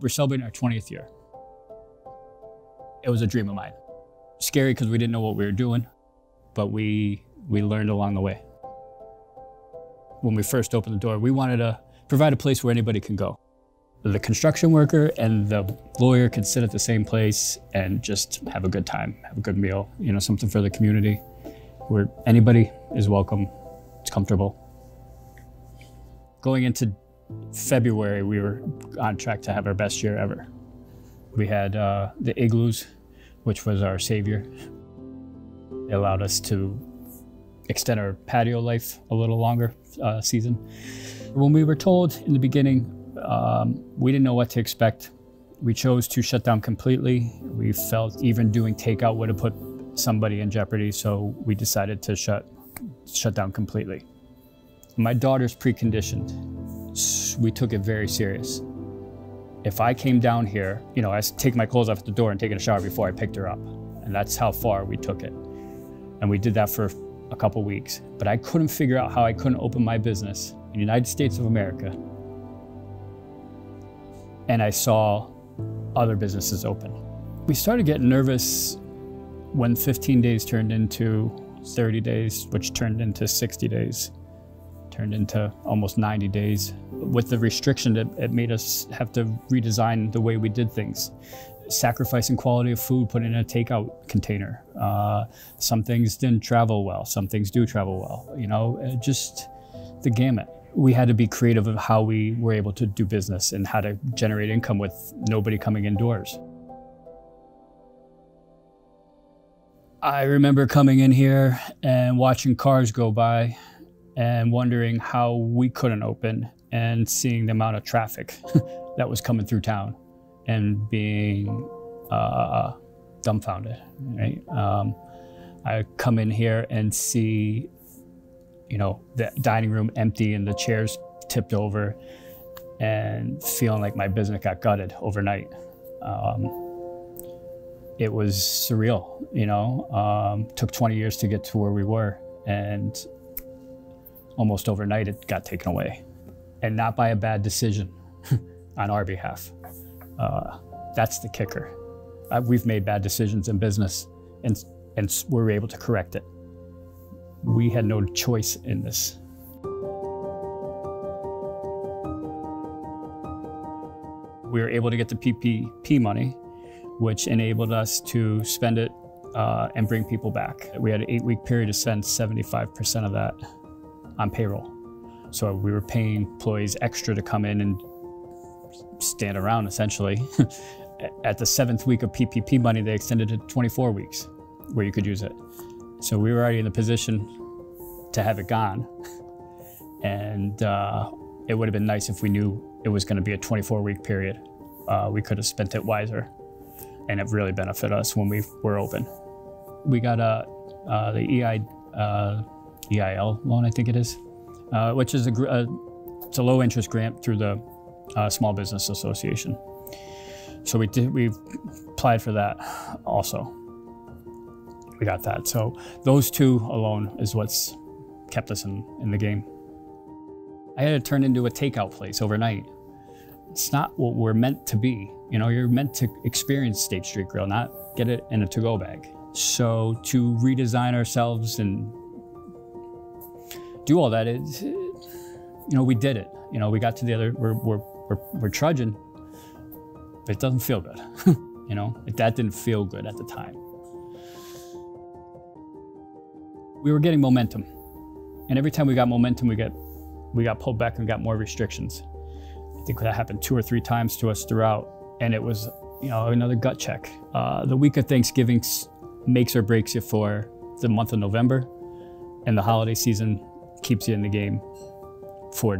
We're celebrating our 20th year. It was a dream of mine. Scary because we didn't know what we were doing, but we, we learned along the way. When we first opened the door, we wanted to provide a place where anybody can go. The construction worker and the lawyer could sit at the same place and just have a good time, have a good meal, you know, something for the community where anybody is welcome, it's comfortable. Going into February, we were on track to have our best year ever. We had uh, the igloos, which was our savior. It allowed us to extend our patio life a little longer uh, season. When we were told in the beginning, um, we didn't know what to expect. We chose to shut down completely. We felt even doing takeout would have put somebody in jeopardy, so we decided to shut shut down completely. My daughter's preconditioned. We took it very serious. If I came down here, you know, I take my clothes off at the door and taking a shower before I picked her up. And that's how far we took it. And we did that for a couple weeks. But I couldn't figure out how I couldn't open my business in the United States of America. And I saw other businesses open. We started getting nervous when 15 days turned into 30 days, which turned into 60 days, turned into almost 90 days. With the restriction, it, it made us have to redesign the way we did things. Sacrificing quality of food, put in a takeout container. Uh, some things didn't travel well, some things do travel well. You know, just the gamut. We had to be creative of how we were able to do business and how to generate income with nobody coming indoors. I remember coming in here and watching cars go by and wondering how we couldn't open and seeing the amount of traffic that was coming through town and being uh, dumbfounded, right? Um, I come in here and see, you know, the dining room empty and the chairs tipped over and feeling like my business got gutted overnight. Um, it was surreal, you know. Um, took 20 years to get to where we were, and almost overnight it got taken away, and not by a bad decision on our behalf. Uh, that's the kicker. Uh, we've made bad decisions in business, and and we were able to correct it. We had no choice in this. We were able to get the PPP money which enabled us to spend it uh, and bring people back. We had an eight week period to spend 75% of that on payroll. So we were paying employees extra to come in and stand around essentially. At the seventh week of PPP money, they extended it to 24 weeks where you could use it. So we were already in the position to have it gone. And uh, it would have been nice if we knew it was going to be a 24 week period. Uh, we could have spent it wiser and it really benefited us when we were open. We got a, uh, the EI, uh, EIL loan, I think it is, uh, which is a, a, it's a low interest grant through the uh, Small Business Association. So we did, we applied for that also. We got that. So those two alone is what's kept us in, in the game. I had to turn into a takeout place overnight. It's not what we're meant to be. You know, you're meant to experience State Street Grill, not get it in a to-go bag. So to redesign ourselves and do all that, it, you know, we did it. You know, we got to the other, we're, we're, we're, we're trudging, but it doesn't feel good. you know, that didn't feel good at the time. We were getting momentum. And every time we got momentum, we got, we got pulled back and got more restrictions. I think that happened two or three times to us throughout and it was you know another gut check. Uh, the week of Thanksgiving makes or breaks you for the month of November, and the holiday season keeps you in the game for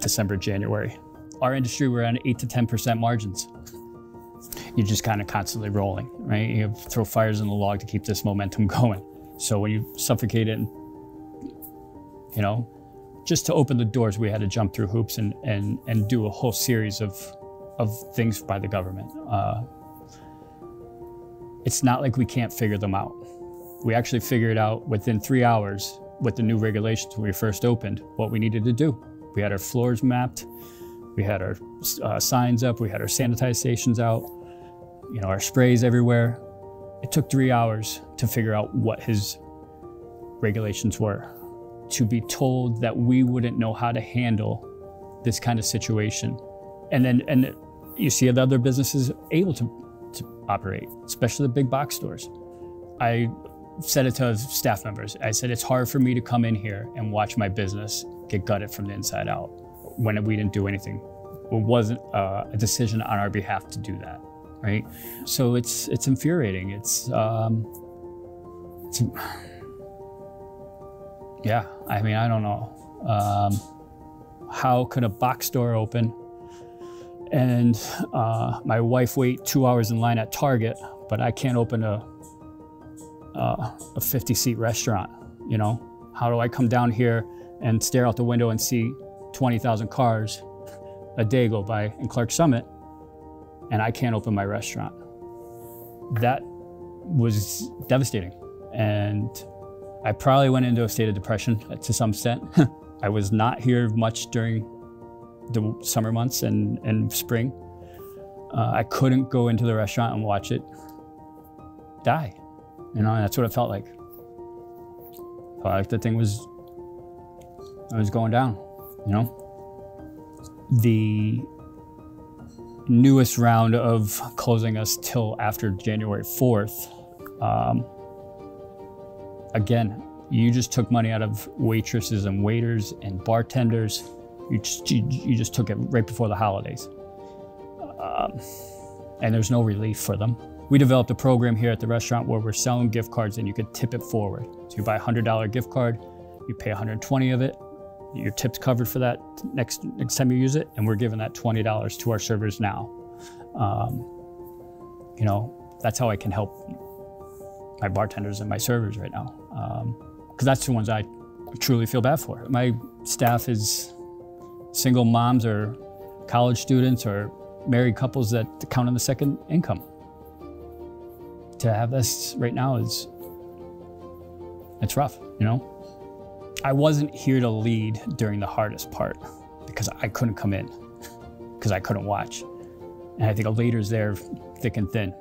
December, January. Our industry, we're on eight to ten percent margins. You're just kind of constantly rolling, right? You throw fires in the log to keep this momentum going. So when you suffocate it, you know, just to open the doors, we had to jump through hoops and and and do a whole series of of things by the government. Uh, it's not like we can't figure them out. We actually figured it out within three hours with the new regulations when we first opened what we needed to do. We had our floors mapped, We had our uh, signs up, we had our sanitized stations out, you know, our sprays everywhere. It took three hours to figure out what his regulations were. To be told that we wouldn't know how to handle this kind of situation. And then, and you see the other businesses able to, to operate, especially the big box stores. I said it to staff members. I said, it's hard for me to come in here and watch my business get gutted from the inside out when we didn't do anything. It wasn't uh, a decision on our behalf to do that, right? So it's it's infuriating. It's, um, it's yeah. I mean, I don't know. Um, how could a box store open and uh, my wife wait two hours in line at Target, but I can't open a uh, a 50 seat restaurant? You know, how do I come down here and stare out the window and see 20,000 cars a day go by in Clarks Summit and I can't open my restaurant? That was devastating. And I probably went into a state of depression to some extent. I was not here much during the summer months and, and spring. Uh, I couldn't go into the restaurant and watch it die. You know, that's what it felt like. Felt like the thing was, it was going down, you know? The newest round of closing us till after January 4th, um, again, you just took money out of waitresses and waiters and bartenders. You just, you, you just took it right before the holidays. Um, and there's no relief for them. We developed a program here at the restaurant where we're selling gift cards and you could tip it forward. So you buy a $100 gift card, you pay 120 of it, your tip's covered for that next, next time you use it, and we're giving that $20 to our servers now. Um, you know, that's how I can help my bartenders and my servers right now. Because um, that's the ones I truly feel bad for. My staff is single moms or college students or married couples that count on the second income. To have this right now is, it's rough, you know? I wasn't here to lead during the hardest part because I couldn't come in, because I couldn't watch. And I think a leader's there thick and thin.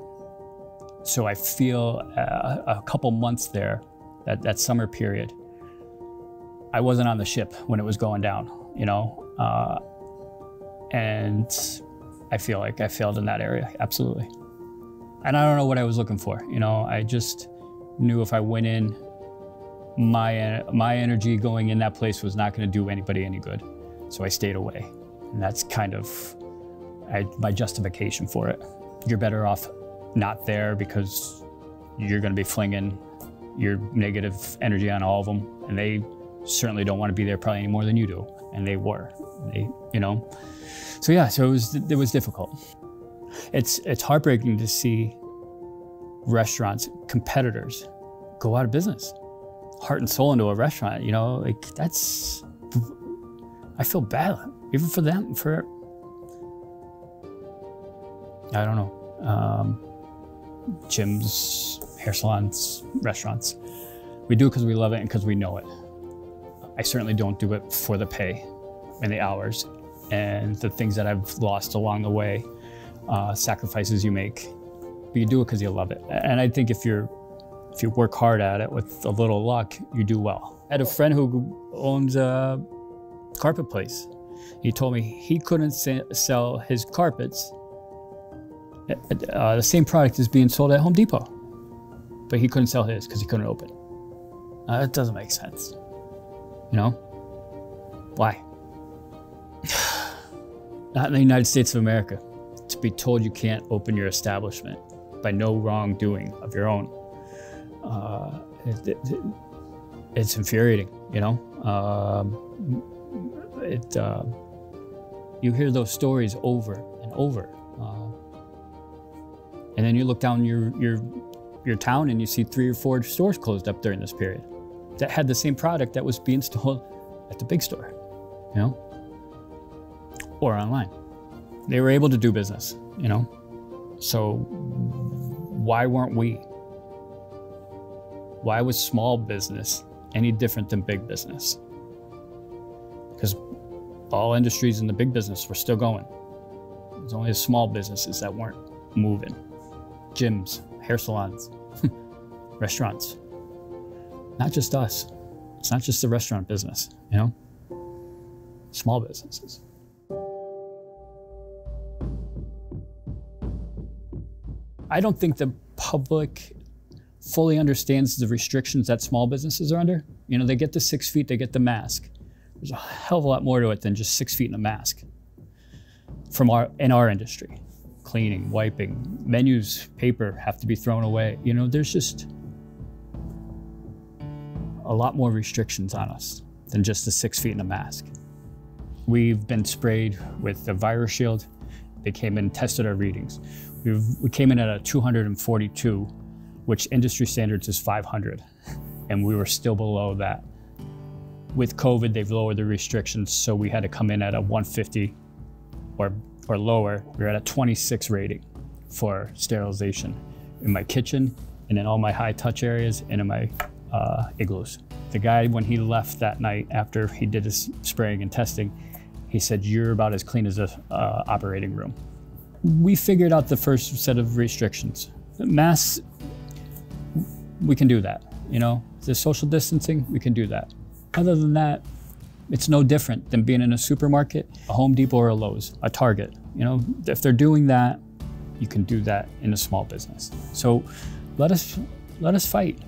So I feel uh, a couple months there, that, that summer period, I wasn't on the ship when it was going down, you know? Uh, and I feel like I failed in that area, absolutely. And I don't know what I was looking for, you know? I just knew if I went in, my, my energy going in that place was not gonna do anybody any good. So I stayed away. And that's kind of I, my justification for it. You're better off not there because you're going to be flinging your negative energy on all of them, and they certainly don't want to be there probably any more than you do, and they were, they, you know. So yeah, so it was it was difficult. It's it's heartbreaking to see restaurants, competitors, go out of business, heart and soul into a restaurant. You know, like that's. I feel bad, even for them, for. I don't know. Um, gyms, hair salons, restaurants. We do it because we love it and because we know it. I certainly don't do it for the pay and the hours and the things that I've lost along the way, uh, sacrifices you make. But you do it because you love it. And I think if you're if you work hard at it with a little luck, you do well. I had a friend who owns a carpet place. He told me he couldn't sell his carpets uh, the same product is being sold at Home Depot, but he couldn't sell his because he couldn't open. Uh, that doesn't make sense. You know? Why? Not in the United States of America. To be told you can't open your establishment by no wrongdoing of your own. Uh, it, it, it's infuriating, you know? Um, it, uh, you hear those stories over and over. Uh, and then you look down your, your, your town and you see three or four stores closed up during this period that had the same product that was being sold at the big store, you know, or online. They were able to do business, you know. So why weren't we? Why was small business any different than big business? Because All industries in the big business were still going. It was only the small businesses that weren't moving. Gyms, hair salons, restaurants. Not just us. It's not just the restaurant business, you know? Small businesses. I don't think the public fully understands the restrictions that small businesses are under. You know, they get the six feet, they get the mask. There's a hell of a lot more to it than just six feet and a mask. From our in our industry, cleaning, wiping, menus, paper have to be thrown away. You know, there's just a lot more restrictions on us than just the six feet and a mask. We've been sprayed with the virus shield. They came and tested our readings. We came in at a 242, which industry standards is 500, and we were still below that. With COVID, they've lowered the restrictions, so we had to come in at a 150 or, or lower. We are at a 26 rating for sterilization in my kitchen and in all my high touch areas and in my uh, igloos. The guy, when he left that night after he did his spraying and testing, he said, You're about as clean as a uh, operating room. We figured out the first set of restrictions. Masks, we can do that. You know, the social distancing, we can do that. Other than that, it's no different than being in a supermarket, a Home Depot or a Lowe's, a Target. You know, if they're doing that, you can do that in a small business. So let us let us fight.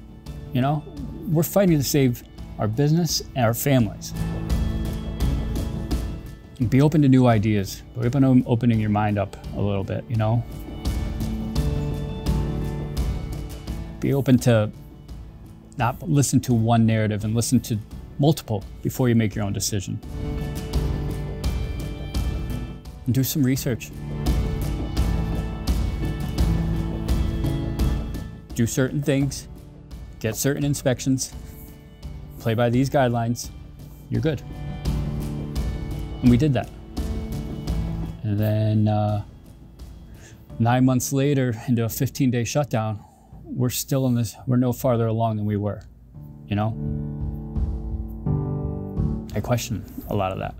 You know, we're fighting to save our business and our families. Be open to new ideas. Be open to opening your mind up a little bit, you know? Be open to not listen to one narrative and listen to multiple before you make your own decision. And do some research. Do certain things get certain inspections, play by these guidelines, you're good. And we did that. And then uh, nine months later, into a 15 day shutdown, we're still in this, we're no farther along than we were, you know? I question a lot of that.